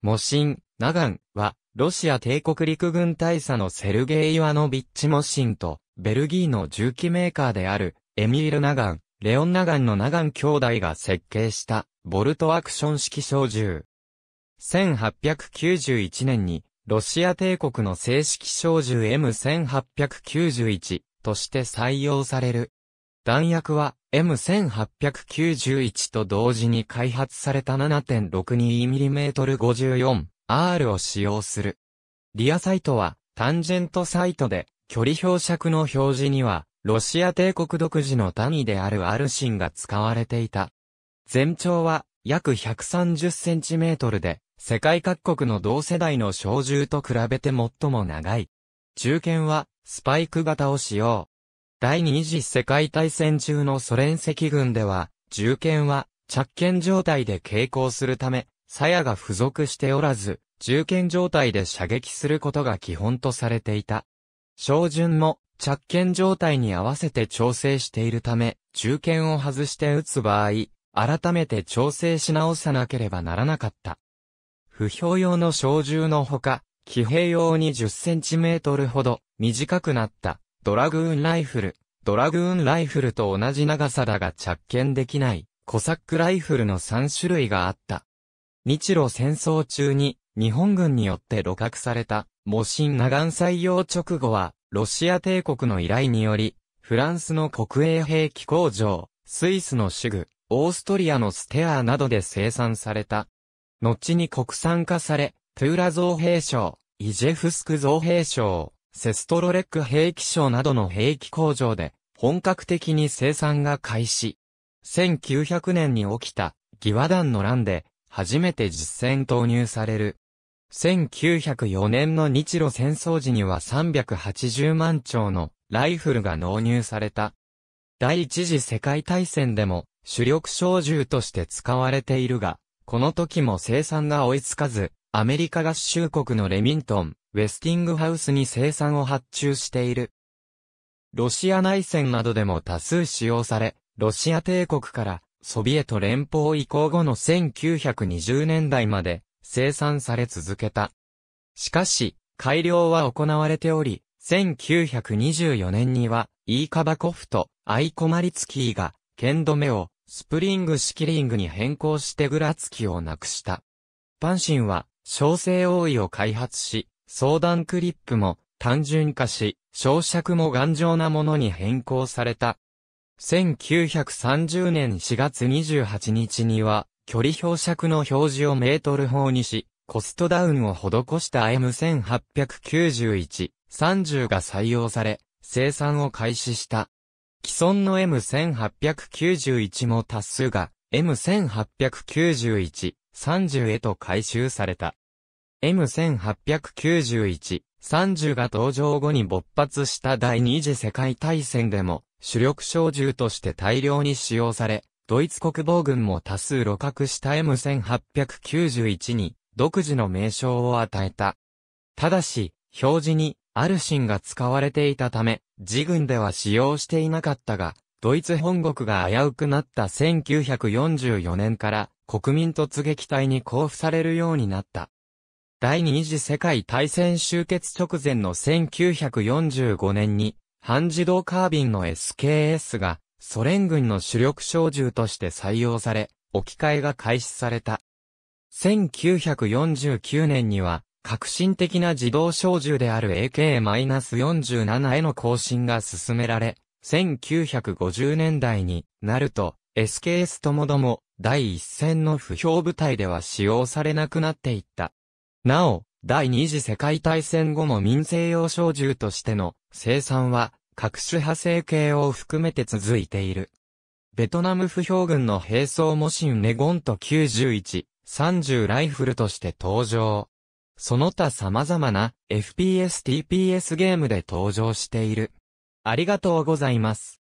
モシン、ナガンは、ロシア帝国陸軍大佐のセルゲイ・イワノビッチ・モシンと、ベルギーの銃器メーカーである、エミール・ナガン、レオン・ナガンのナガン兄弟が設計した、ボルトアクション式小銃。1891年に、ロシア帝国の正式小銃 M1891 として採用される。弾薬は M1891 と同時に開発された 7.62mm54R を使用する。リアサイトはタンジェントサイトで距離標尺の表示にはロシア帝国独自の単位であるアルシンが使われていた。全長は約 130cm で世界各国の同世代の小銃と比べて最も長い。中堅はスパイク型を使用。第二次世界大戦中のソ連赤軍では、銃剣は着剣状態で携行するため、鞘が付属しておらず、銃剣状態で射撃することが基本とされていた。照準も着剣状態に合わせて調整しているため、銃剣を外して撃つ場合、改めて調整し直さなければならなかった。不評用の小銃のほか、騎兵用に10センチメートルほど短くなったドラグーンライフル。ドラグーンライフルと同じ長さだが着剣できないコサックライフルの3種類があった。日露戦争中に日本軍によって露獲されたモシンナガン採用直後はロシア帝国の依頼によりフランスの国営兵器工場、スイスのシグ、オーストリアのステアーなどで生産された。後に国産化され、トゥーラ造兵廠、イジェフスク造兵廠、セストロレック兵器廠などの兵器工場で本格的に生産が開始。1900年に起きたギワダンの乱で初めて実戦投入される。1904年の日露戦争時には380万丁のライフルが納入された。第一次世界大戦でも主力小銃として使われているが、この時も生産が追いつかず、アメリカ合衆国のレミントン、ウェスティングハウスに生産を発注している。ロシア内戦などでも多数使用され、ロシア帝国からソビエト連邦移行後の1920年代まで生産され続けた。しかし、改良は行われており、1924年には、イーカバコフとアイコマリツキーが、剣止めをスプリングシキリングに変更してグラツキをなくした。パンシンは、小生覆いを開発し、相談クリップも単純化し、小尺も頑丈なものに変更された。1930年4月28日には、距離標尺の表示をメートル法にし、コストダウンを施した M1891、30が採用され、生産を開始した。既存の M1891 も多数が M1891、30へと回収された。M1891、30が登場後に勃発した第二次世界大戦でも主力小銃として大量に使用され、ドイツ国防軍も多数露獲した M1891 に独自の名称を与えた。ただし、表示にアルシンが使われていたため、自軍では使用していなかったが、ドイツ本国が危うくなった1944年から国民突撃隊に交付されるようになった。第二次世界大戦終結直前の1945年に、半自動カービンの SKS がソ連軍の主力小銃として採用され、置き換えが開始された。1949年には、革新的な自動小銃である AK-47 への更新が進められ、1950年代になると、SKS ともども第一線の不評部隊では使用されなくなっていった。なお、第二次世界大戦後も民生用小銃としての生産は各種派生系を含めて続いている。ベトナム不評軍の兵装モシンネゴント91、30ライフルとして登場。その他様々な FPS TPS ゲームで登場している。ありがとうございます。